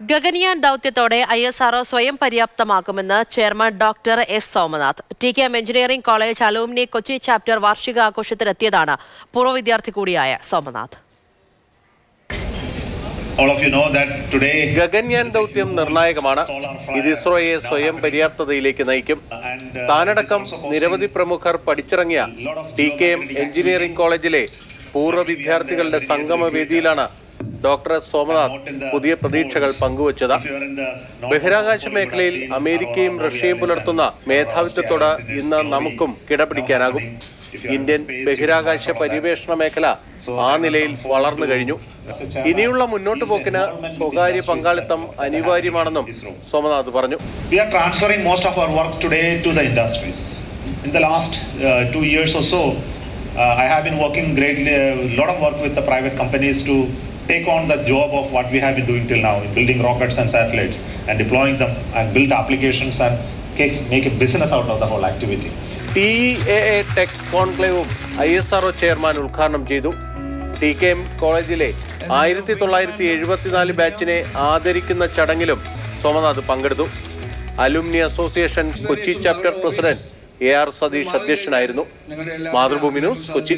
ഗഗനിയാൻ ദൗത്യത്തോടെ I S R O സ്വയം പര്യാപ്തമാക്കുമെന്ന് chairman doctor S Somanath. T K M engineering college alumni Kochi chapter വാർഷികാഘോഷത്തിലെത്തിയതാണ് പൂർവ വിദ്യാർത്ഥി കൂടിയായ സോമനാഥ്. ഗഗൻയാൻ ദൗത്യം നിർണായകമാണ്. ഇത് ഇസ്രോയെ സ്വയം പര്യാപ്തതയിലേക്ക് നയിക്കും. താനടക്കം നിരവധി പ്രമുഖർ പഠിച്ചിറങ്ങിയ ടി കെ എം എഞ്ചിനീയറിംഗ് കോളേജിലെ പൂർവ വിദ്യാർത്ഥികളുടെ സംഗമ വേദിയിലാണ് ഡോക്ടർ എസ് സോമനാഥ് പുതിയ പ്രതീക്ഷകൾ പങ്കുവച്ചത്. ബഹിരാകാശ മേഖലയിൽ അമേരിക്കയും റഷ്യയും പുലർത്തുന്ന മേധാവിത്വത്തോട് ഇന്ന് നമുക്കും കിടപിടിക്കാനാകും. ഇന്ത്യൻ ബഹിരാകാശ പര്യവേഷണ മേഖല ആ നിലയിൽ വളർന്നു കഴിഞ്ഞു. ഇനിയുള്ള മുന്നോട്ട് പോക്കിന് സ്വകാര്യ പങ്കാളിത്തം അനിവാര്യമാണെന്നും സോമനാഥ് പറഞ്ഞു. Industries. In the last uh, two years or so, uh, I have been working greatly, a lot of work with the private companies to take on the job of what we have been doing till now in building rockets and satellites and deploying them and build applications and case, make a business out of the whole activity. T A A tech കോൺക്ലേവും I S TKM chairman ഉദ്ഘാടനം ചെയ്തു T K M കോളേജിലെ ആയിരത്തി തൊള്ളായിരത്തി എഴുപത്തിനാല് ബാച്ചിനെ ആദരിക്കുന്ന ചടങ്ങിലും സോമനാഥ് പങ്കെടുത്തു alumni association Kochi chapter president A R Satheesh അധ്യക്ഷനായിരുന്നു മാതൃഭൂമി ന്യൂസ് കൊച്ചി